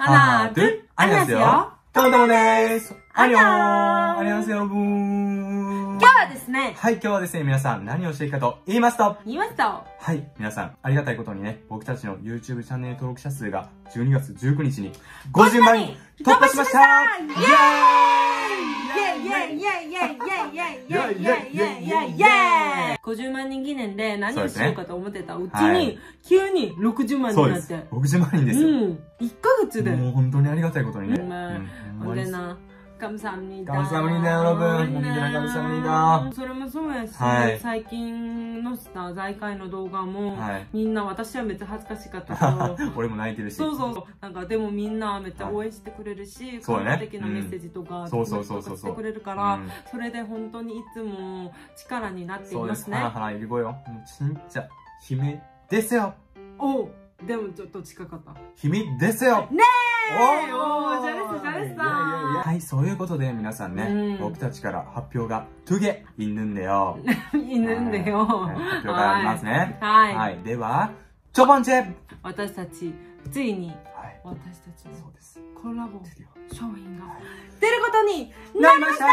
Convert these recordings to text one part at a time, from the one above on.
하 나, 둘, 안녕하세 요. 토모토모데 스. 안 녕. 안 녕. 하세 요, 분. 今日はですね。はい、今日はですね、皆さん何をしていくかと言いますと。言いますと。はい、皆さん、ありがたいことにね、僕たちの YouTube チャンネル登録者数が12月19日に50万人突破しました!イェーイ!イェイイェイイェイイェイイェイイェイ !50 万人記念で何をしようかと思ってたうちに、急に60万人になって。60万人ですよ。うん。1ヶ月で。もう本当にありがたいことにね。ほん。でな。 감사합니다. 감사합니다, 여러분. 언제나 감사합니다. それもそうやし、はい最近のした財界の動画も、はい。みんな私はめっちゃ恥ずかしかったけど俺も泣いてるし。そうそうそうなんかでもみんなめっちゃ応援してくれるし、そうだね感動的なメッセージとか、そうそうそうそうしてくれるかうら、んそれで本当にいつも力になっていそうです。ますねハラハラいりごよ。もうちんちゃ、姫ですよ。おでもちょっと近かった姫ですよ。ねえ おおじゃれすじゃれすいやいやいやはい、そういうことで皆さんね、うん僕たちから発表がトゥゲいぬんでよ。いぬんでよはい発表がありますね。はい、はい、では、チョボンチェはい。私たちついに私たちのそうです。コラボ商品が出ることになりました。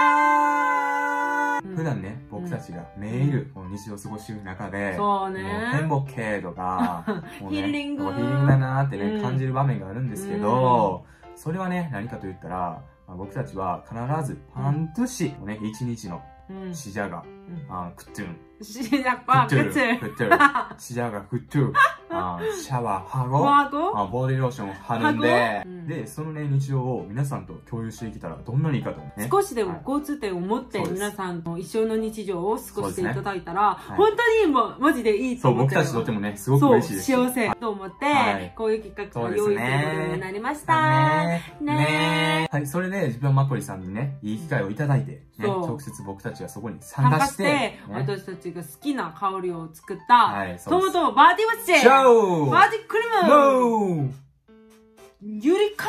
うん普段ね、僕たちがメール、この日常を過ごしる中で、そうね。も変ボケとか、ヒーリング。ヒーリングだなってね、うん。感じる場面があるんですけど、それはね、何かと言ったら、まあ、僕たちは必ず半年のね、一日のうん。シジャが、うん。あクットゥン、シジャパクットゥ靴ン、クットゥン、シジャがクットゥン、あシャワー、ハゴ、ワゴあボディローションを貼るんでで、そのね、日常を皆さんと共有していけたらどんなにいいかとね。少しでもはい交通点を持って皆さんの一生の日常を過ごしていただいたら、はい本当にもうマジでいいとそう、思ってる僕たちとってもね、すごくそう嬉しいです。幸せと思って、はいこういう企画を用意することになりました、ねねねはい、それで自分はマコリさんにね、いい機会をいただいて、ね、直接僕たちがそこに参参加して、ね、私たちが好きな香りを作った、はい。トマトバーディウォッチ。ショー。バーディクリーム。ユリカ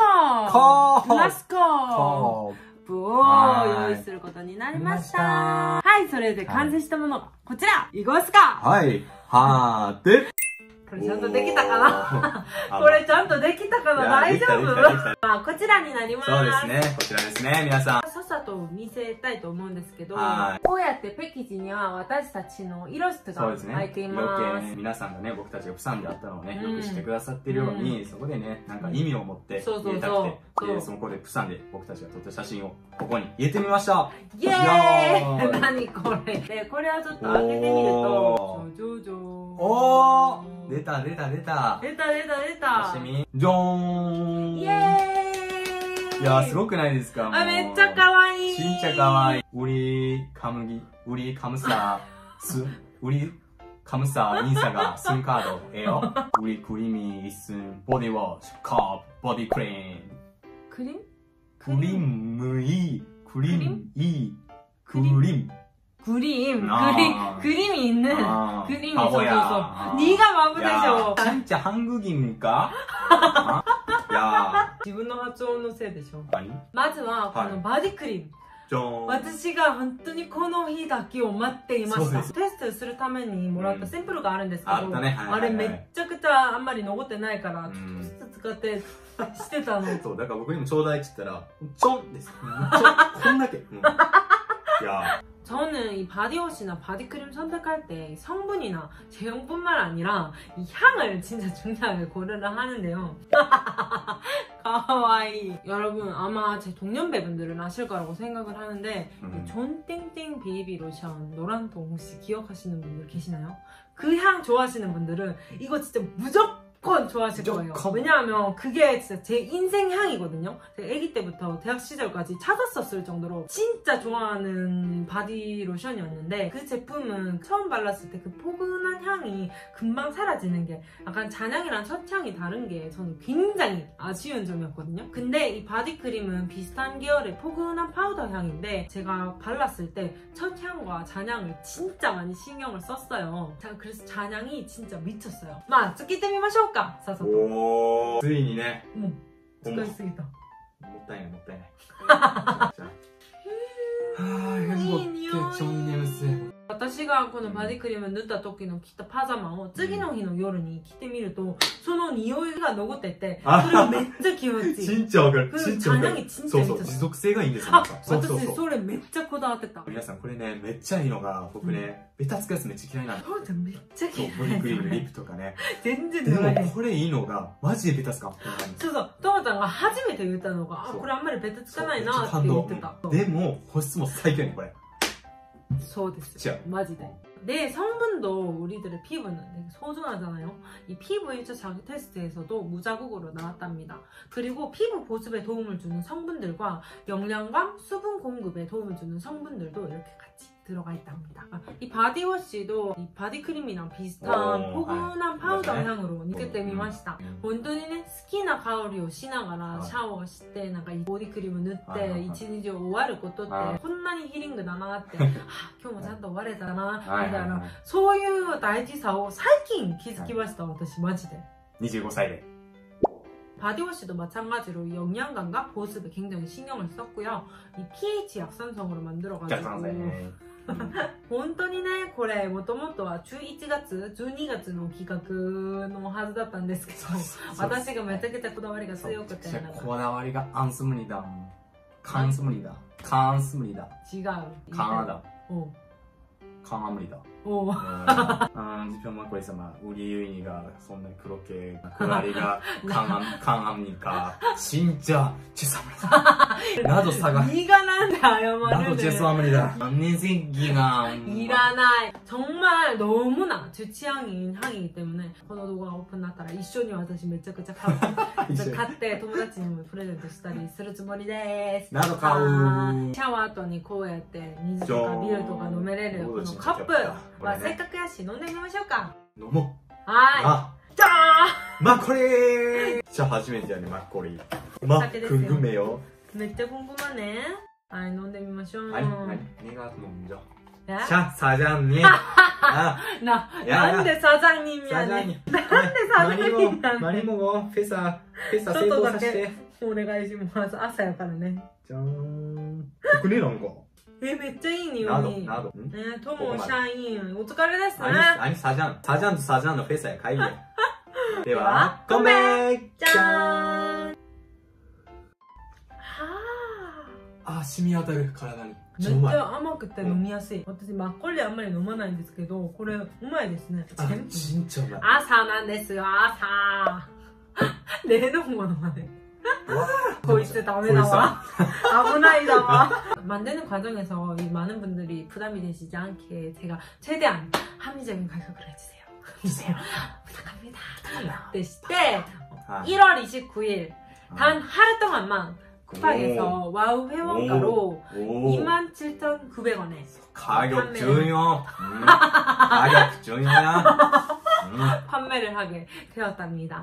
カーラスカーコプをはい用意することになりました。なはい、それで完成したものがこちら、い。きますかはい、はーて。これちゃんとできたかな？なこれちゃんとできたかな大丈夫？まあ、こちらになります。たそうですね、こちらですね、皆さん。さっさと見せたいと思うんですけど、はい。こうやってペッケージには私たちのイラストがそうですね。入ってい余ます。計ね、皆さんがね、僕たちがプサンであったのをね、うん。よく知ってくださってるように、そこでね、なんか意味を持って入れたくて、そそのこでプサンで僕たちが撮った写真をここに入れてみました。イエーイ。ー 何これ。で、これはちょっと開けてみると、出た出た出た。出た出た出た。じょーん。イエーイいやー、すごくないですかあ、めっちゃかわいいちんちゃかわいい。ウリカムギ、ウリカムサー、ス、ウリカムサー、インサがスンカード、えよ。ウリクリミー、スン、ボディウォッシュ、カープ、ボディクリーム。クリンクリーリームいい、ククリリーム。クリームあークリミンそうそうそうあー2がマブでしょーちんちゃハングギンか自分の発音のせいでしょー、何まずはこはいのバディクリーム。私が本当にこの日だけを待っていましたそうですテストするためにもらったサンプルがあるんですけど、あったねはいはいはいあれめっちゃくちゃあんまり残ってないからうんちょっとずつ使ってしてたのそう、だから僕にもちょうだいって言ったら、ちょんです。ちょこんだけ。うんいや 저는 이 바디워시나 바디크림 선택할 때 성분이나 제형뿐만 아니라 이 향을 진짜 중요하게 고려를 하는데요. 가와이. 여러분 아마 제 동년배분들은 아실 거라고 생각을 하는데 음. 이 존땡땡 베이비 로션 노란통 혹시 기억하시는 분들 계시나요? 그 향 좋아하시는 분들은 이거 진짜 무조건 무조건 좋아하실 거예요. 왜냐하면 그게 진짜 제 인생 향이거든요. 제가 아기 때부터 대학 시절까지 찾았었을 정도로 진짜 좋아하는 바디 로션이었는데 그 제품은 처음 발랐을 때 그 포근한 향이 금방 사라지는 게 약간 잔향이랑 첫향이 다른 게 저는 굉장히 아쉬운 점이었거든요. 근데 이 바디크림은 비슷한 계열의 포근한 파우더 향인데 제가 발랐을 때 첫향과 잔향을 진짜 많이 신경을 썼어요. 그래서 잔향이 진짜 미쳤어요. 맛! 좋기 때문에 마셔! うかさっさと。おー。ついにね。うん。すぎた。もったいない、もったいない。じゃあはぁ、変いい匂いちょんねむす。私がこのバディクリーム塗った時の着たパジャマを次の日の夜に着てみると、その匂いが残ってて、それがめっちゃ気持ちいい。ちんちゃわかる。ちんちゃわかる。そうそう、持続性がいいんですよ。あ、そうそうそう私それめっちゃこだわってた。皆さんこれね、めっちゃいいのが、僕ね、ベタつくやつめっちゃ嫌いなのそうだ、めっちゃ嫌い。ボディクリーム、リップとかね。全然でもこれいいのが、マジでベタつか。そうそう、トもちゃんが初めて言ったのが、あ、これあんまりベタつかないなって言ってた。でも、保湿も最強やね、これ。 そうです違う 마지대. 네, 성분도 우리들의 피부는 되게 소중하잖아요. 이 피부 1차 자기 테스트에서도 무자국으로 나왔답니다. 그리고 피부 보습에 도움을 주는 성분들과 영양과 수분 공급에 도움을 주는 성분들도 이렇게 같이 들어가 있답니다. 아, 이 바디워시도 이 바디크림이랑 비슷한 포근한 파우더 향으로 그때 미만시다. 본토니는 스키나 가오리오 시나가라 샤워 시때 나가 이 보디크림을 넣때 이치니지 오와를 것도 때 혼난이 히링그 나나 때 아, 今日もちゃんと終われたなみたいなそういう大事さを最近気づきました私マジで25歳で 아, 뭐 바디워시도 마찬가지로 영양감과 보습에 굉장히 신경을 썼고요. 이 pH 약산성으로 만들어가지고 本当にね、これ、もともとは11月、12月の企画のはずだったんですけど、私がめちゃくちゃこだわりが強くて。こだわりがアンスムリだ。カンスムリだ。カンスムリだ。違う。カンアだ。カンアムリだ。おう 음, 지평만 있어만 우리 유인이가 손에 그렇게 그라리가 강함 강합니까? 진짜 죄송합니다. 나도 사과. 胃がなんで謝る 나도 ね 죄송합니다. 내 새끼가 いらない 정말 너무나 제 취향인 향이기 때문에 この動画がオープンになったら一緒に私めちゃくちゃ買う買って友達にもプレゼントしたりするつもりですなる買うあーシャワー後にこうやって水とかビールとか飲めれるこのカップ まあせっかくやし飲んでみましょうか 너무 は 아 ーいじゃ 막걸리. 자, 하지메지아니 막걸리. 막 사게 됐어요. 궁금해요. ーめっちゃ궁금하네はい飲んでみましょう 아니, 아니, 내가 먼저. え 자, 사장님. 아, な、やなんでサザンニミやね 사장님. なんでサザンニミやね 많이 먹어. 회사, 회사 저도 세고 그렇게- 사실. お願いします。朝やからね。 짠. 그네란 거. え、めっちゃいい匂い。など、など。ね、トモシャ。お疲れですね。アサジャン。サジャンとサジャンのフェスや会議。では、ごめんじゃーんはあ。あ、染み当たる、体に。めっちゃ甘くて飲みやすい、うん、私マッコリあんまり飲まないんですけどこれうまいですねあちんちょうまい朝なんですよ朝 冷凍物まで 보이스 남에 나와 아브나이 나와 만드는 과정에서 많은 분들이 부담이 되시지 않게 제가 최대한 합리적인 가격으로 해주세요. 해주세요. 부탁합니다. 되실 1월 29일 단 하루 동안만 쿠팡에서 와우 회원가로 27,900원에 가격 중요 음. 가격 중요야. 음. 판매를 하게 되었답니다.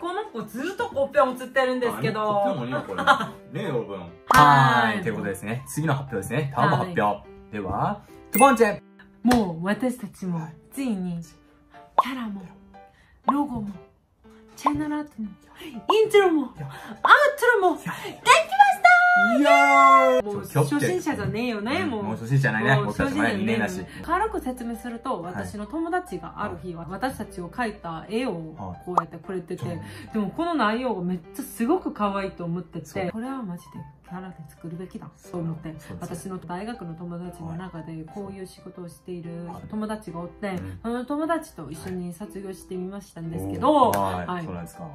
この子ずっとコッピョン映ってるんですけ 아니, ど 곱병 아니야,これ. 네, 여러분. はいはい、ということですね。次の発表ですね。다음 はい 発表。では、두 번째. もう私たちもついにキャラもロゴもチャンネルアートもイントロもアウトロも いやもう初心者じゃねえよね、もう。もう初心者じゃないね、僕たちにね、え年だし。軽く説明すると、私の友達がある日は、私たちを描いた絵をこうやってくれてて、でもこの内容がめっちゃすごく可愛いと思ってて、これはマジでキャラで作るべきだと思って、私の大学の友達の中でこういう仕事をしている友達がおって、その友達と一緒に卒業してみましたんですけど、はい、そうなんですか。は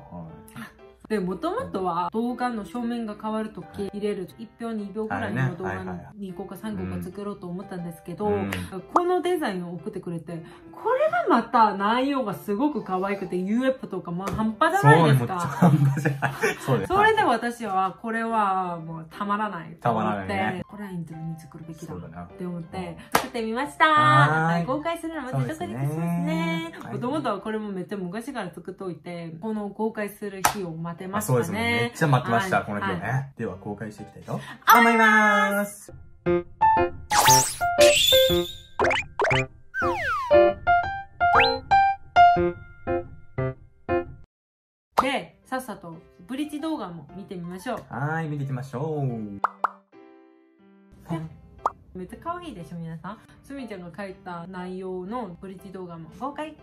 い。でもともとは動画の正面が変わるとき入れる1秒2秒ぐらいの動画はいねはいはいに2個か3個か作ろうと思ったんですけど、うんこのデザインを送ってくれてこれがまた内容がすごく可愛くて UF とかまあ半端じゃないですか。半端じゃない。そうです。それで私はこれはもうたまらないと思って、ねこれはイントロに作るべきだ。って思って作ってみましたはーい公開するのはまたどこでしますねもともとはこれもめっちゃ昔から作っといてこの公開する日を待待てましたあそうですね。めねっ。ちゃ待ってました、はいこの日をね、はでは、公開していきたいと思います。で、さっさとブリッジ動画も見てみましょう。はーい、見ていきましょう。めっちゃ可愛いでしょ、皆さん。すみちゃんが書いた内容のブリッジ動画も公開。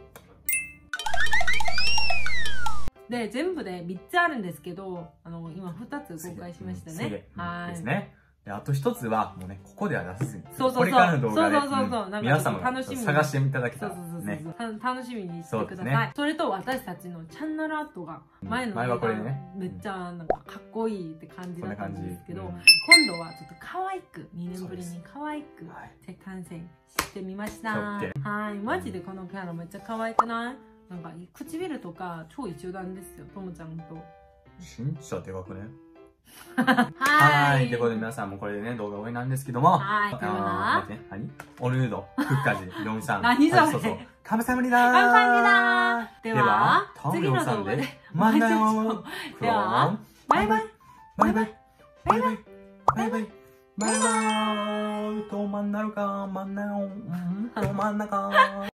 で、全部で3つあるんですけど、あの、今2つ公開しましたね。うんはい。ですね。であと一つは、もうね、ここでは出せずに、そうそうそう。これからの動画で、そうそうそうそう。うん皆様が楽しみに。探していただけたらそうそうそうそう、ね。た楽しみにしてください。ね。それと私たちのチャンネルアートがうん。前の前はこれね。めっちゃなんかかっこいいって感じだったんですけど、こんな今度はちょっと可愛く2年ぶりに可愛くはい。完成してみました。はい。マジでこのキャラめっちゃ可愛くない？なんか唇とか超一緒なんですよともちゃんとでかくね？ははい。ということで皆さんもこれでね、動画終わりなんですけども、はいあー待っ何？オルヌード、クッカジ、ロンさん。何それ？そうそう。カムサムリだーカムサムリだーでは次の動画で、まんだよお会いしましょうー。ではバイバイバイバイ。バイバイ。バイバイ。バイバイ。ど真ん中、真ん中、うんど真ん中。